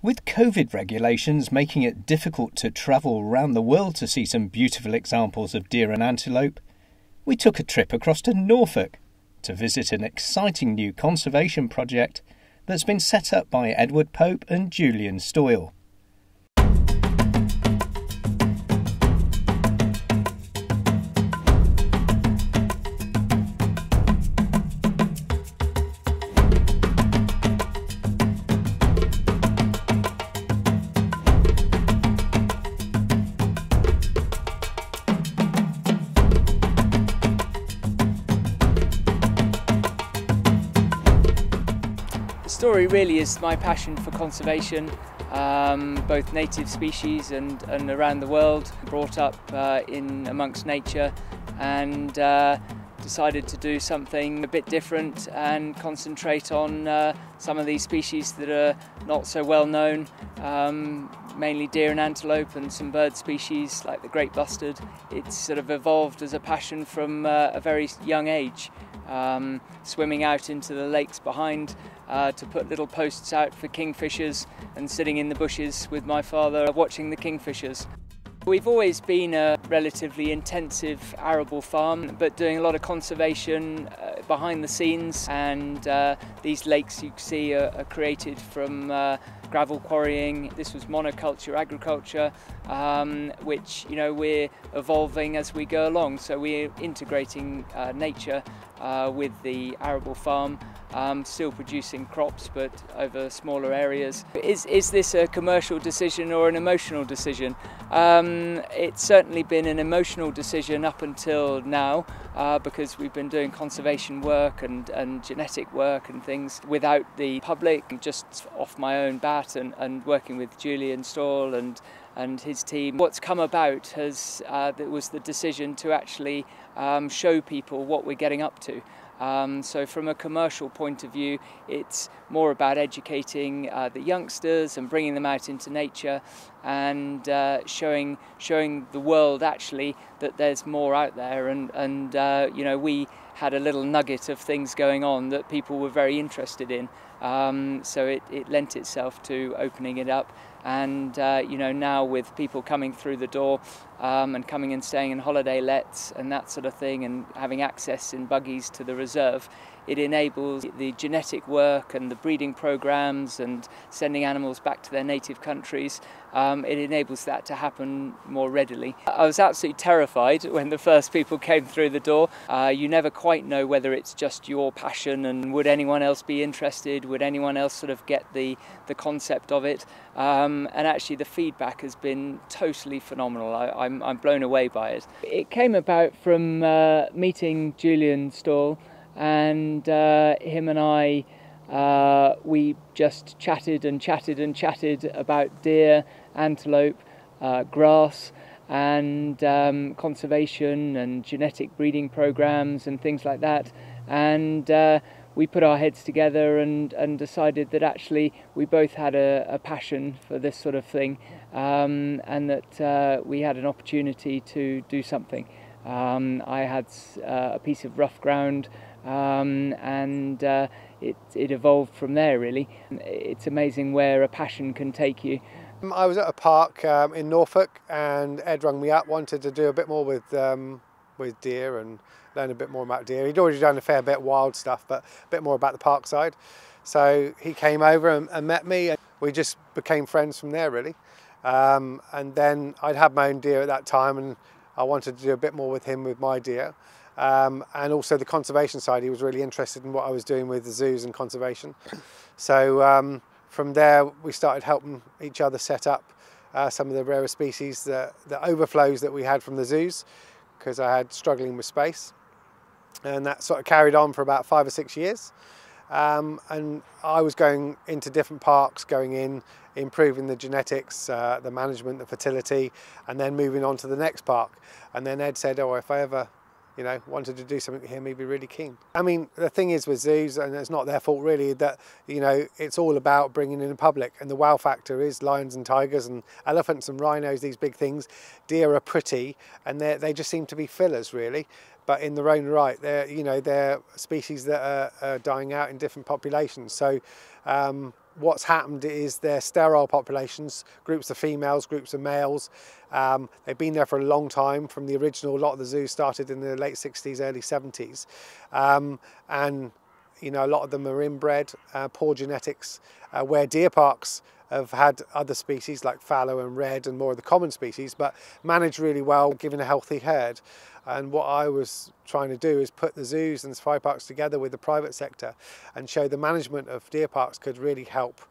With COVID regulations making it difficult to travel around the world to see some beautiful examples of deer and antelope, we took a trip across to Norfolk to visit an exciting new conservation project that's been set up by Edward Pope and Julian Stoyle. Story really is my passion for conservation, um, both native species and, and around the world, brought up uh, in amongst nature. And uh, decided to do something a bit different and concentrate on uh, some of these species that are not so well known, um, mainly deer and antelope and some bird species like the great bustard. It's sort of evolved as a passion from uh, a very young age um, swimming out into the lakes behind uh, to put little posts out for kingfishers and sitting in the bushes with my father watching the kingfishers. We've always been a relatively intensive arable farm, but doing a lot of conservation uh, behind the scenes. And uh, these lakes you see are, are created from uh, gravel quarrying. This was monoculture agriculture, um, which you know we're evolving as we go along. So we're integrating uh, nature uh, with the arable farm, um, still producing crops but over smaller areas. Is, is this a commercial decision or an emotional decision? Um, it's certainly been an emotional decision up until now uh, because we've been doing conservation work and, and genetic work and things without the public, just off my own bat and, and working with Julian Stoyle and and his team. What's come about has uh, was the decision to actually um, show people what we're getting up to. Um, so from a commercial point of view, it's more about educating uh, the youngsters and bringing them out into nature and uh, showing showing the world actually that there's more out there. And and uh, you know we had a little nugget of things going on that people were very interested in. Um, so it, it lent itself to opening it up and uh, you know now with people coming through the door um, and coming and staying in holiday lets and that sort of thing and having access in buggies to the reserve it enables the genetic work and the breeding programs and sending animals back to their native countries. Um, it enables that to happen more readily. I was absolutely terrified when the first people came through the door. Uh, you never quite know whether it's just your passion and would anyone else be interested? Would anyone else sort of get the, the concept of it? Um, and actually, the feedback has been totally phenomenal. I, am blown away by it. It came about from uh, meeting Julian Stoyle and uh, him and I, uh, we just chatted and chatted and chatted about deer, antelope, uh, grass, and um, conservation and genetic breeding programs and things like that. And uh, we put our heads together and, and decided that actually we both had a, a passion for this sort of thing um, and that uh, we had an opportunity to do something. Um, I had uh, a piece of rough ground um, and uh, it, it evolved from there really. It's amazing where a passion can take you. Um, I was at a park um, in Norfolk and Ed rang me up, wanted to do a bit more with um, with deer and learn a bit more about deer. He'd already done a fair bit of wild stuff, but a bit more about the park side. So he came over and, and met me and we just became friends from there really. Um, and then I'd had my own deer at that time and I wanted to do a bit more with him with my deer. Um, and also the conservation side, he was really interested in what I was doing with the zoos and conservation. So um, from there, we started helping each other set up uh, some of the rarer species, the, the overflows that we had from the zoos, because I had struggling with space. And that sort of carried on for about five or six years. Um, and I was going into different parks, going in, improving the genetics, uh, the management, the fertility, and then moving on to the next park. And then Ed said, oh, if I ever you know, wanted to do something here, he'd be really keen. I mean, the thing is with zoos, and it's not their fault really, that, you know, it's all about bringing in the public. And the wow factor is lions and tigers and elephants and rhinos, these big things. Deer are pretty and they just seem to be fillers really. But in their own right, they're, you know, they're species that are, are dying out in different populations. So, um, what's happened is they're sterile populations, groups of females, groups of males. Um, they've been there for a long time from the original. A lot of the zoos started in the late 60s, early 70s. Um, and, you know, a lot of them are inbred, uh, poor genetics, uh, where deer parks have had other species like fallow and red and more of the common species, but managed really well, given a healthy herd. And what I was trying to do is put the zoos and safari parks together with the private sector and show the management of deer parks could really help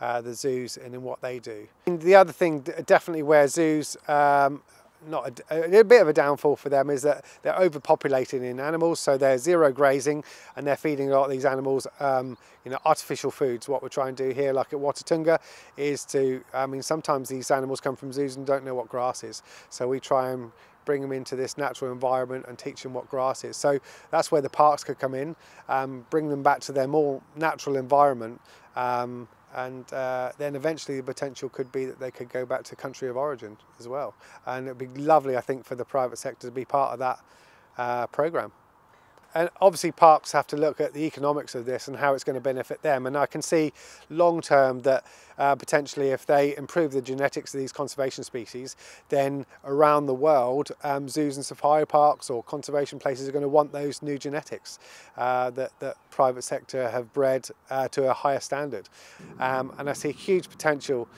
uh, the zoos and in what they do. And the other thing definitely where zoos um, not a, a, bit of a downfall for them is that they're overpopulating in animals so they're zero grazing and they're feeding a lot of these animals um, you know artificial foods. What we're trying to do here like at Watatunga is to I mean sometimes these animals come from zoos and don't know what grass is. So we try and bring them into this natural environment and teach them what grass is. So that's where the parks could come in um, bring them back to their more natural environment um, and uh, then eventually the potential could be that they could go back to country of origin as well. And it'd be lovely, I think, for the private sector to be part of that uh, program. And obviously parks have to look at the economics of this and how it's going to benefit them. And I can see long term that uh, potentially if they improve the genetics of these conservation species, then around the world, um, zoos and safari parks or conservation places are going to want those new genetics uh, that, that private sector have bred uh, to a higher standard. Um, and I see huge potential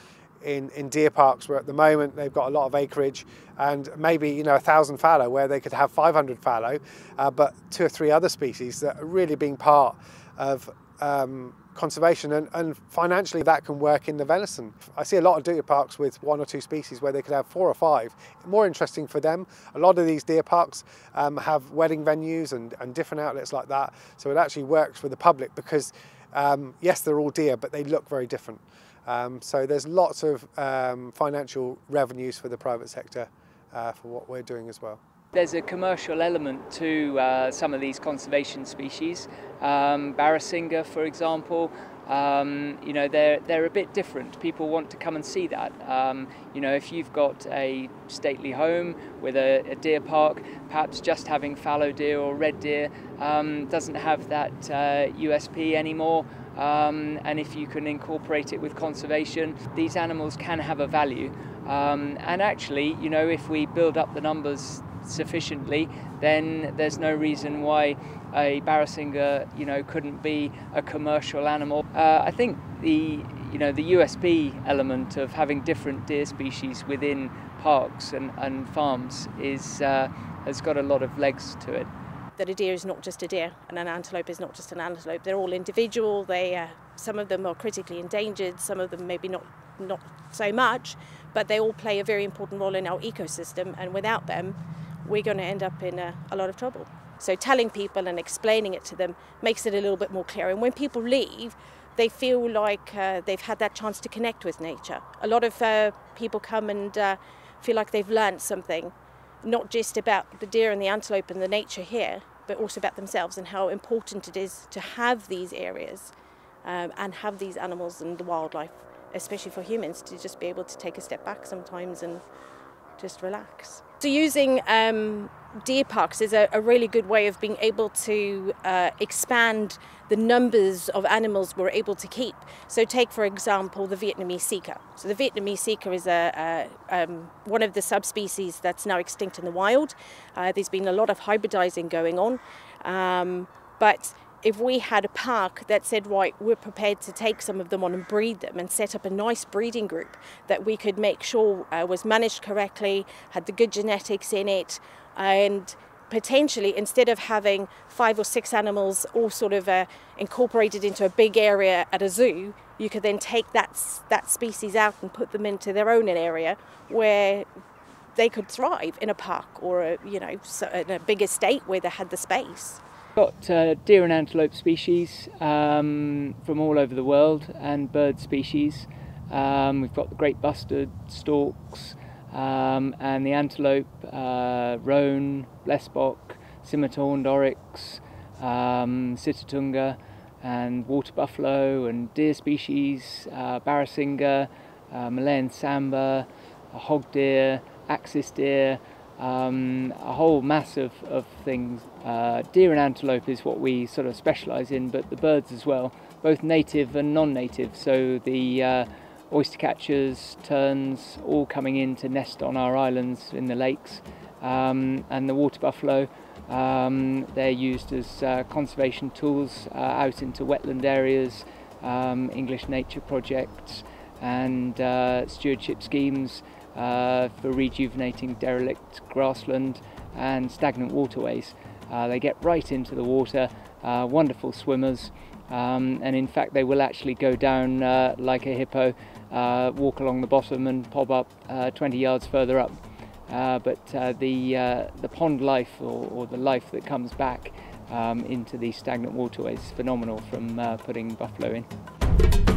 in, in deer parks where at the moment they've got a lot of acreage and maybe you know a thousand fallow where they could have 500 fallow uh, but two or three other species that are really being part of um, conservation and, and, financially that can work in the venison. I see a lot of deer parks with one or two species where they could have four or five. More interesting for them. A lot of these deer parks um, have wedding venues and, and, different outlets like that. So it actually works for the public because um, yes, they're all deer, but they look very different. Um, so there's lots of um, financial revenues for the private sector uh, for what we're doing as well. There's a commercial element to uh, some of these conservation species. Um, for example, um, you know, they're, they're a bit different. People want to come and see that. Um, you know, if you've got a stately home with a, a deer park, perhaps just having fallow deer or red deer um, doesn't have that uh, USP anymore. Um, and if you can incorporate it with conservation, these animals can have a value. Um, and actually, you know, if we build up the numbers sufficiently, then there's no reason why a barasingha, you know, couldn't be a commercial animal. Uh, I think the, you know, the USP element of having different deer species within parks and, and farms is uh, has got a lot of legs to it that a deer is not just a deer and an antelope is not just an antelope. They're all individual. They, uh, some of them are critically endangered, some of them maybe not, not so much, but they all play a very important role in our ecosystem. And without them, we're going to end up in a, a lot of trouble. So telling people and explaining it to them makes it a little bit more clear. And when people leave, they feel like uh, they've had that chance to connect with nature. A lot of uh, people come and uh, feel like they've learned something not just about the deer and the antelope and the nature here, but also about themselves and how important it is to have these areas um, and have these animals and the wildlife, especially for humans, to just be able to take a step back sometimes and just relax. So using um, deer parks is a, a, really good way of being able to uh, expand the numbers of animals we're able to keep. So take, for example, the Vietnamese sika. So the Vietnamese sika is a, a um, one of the subspecies that's now extinct in the wild. Uh, there's been a lot of hybridizing going on, um, but if we had a park that said, right, we're prepared to take some of them on and breed them and set up a nice breeding group that we could make sure uh, was managed correctly, had the good genetics in it, and potentially instead of having five or six animals all sort of uh, incorporated into a big area at a zoo, you could then take that, that species out and put them into their own area where they could thrive in a park or a, you know in a big estate where they had the space got uh, deer and antelope species um, from all over the world and bird species. Um, we've got the great bustard storks um, and the antelope, uh, roan, blesbok, scimitar oryx, um, sitatunga, and water buffalo and deer species, uh, barasingha, uh, Malayan sambar, hog deer, axis deer, um, a whole mass of, of things. Uh, deer and antelope is what we sort of specialise in, but the birds as well. both native and non-native. So the uh, oyster catchers, terns, all coming in to nest on our islands in the lakes, um, and the water buffalo. Um, they're used as uh, conservation tools uh, out into wetland areas, um, English nature projects, and uh, stewardship schemes uh, for rejuvenating derelict grassland and stagnant waterways. Uh, they get right into the water, uh, wonderful swimmers, um, and in fact, they will actually go down uh, like a hippo, walk along the bottom, and pop up uh, 20 yards further up. But the, the pond life or, or, the life that comes back um, into these stagnant waterways is phenomenal from putting buffalo in.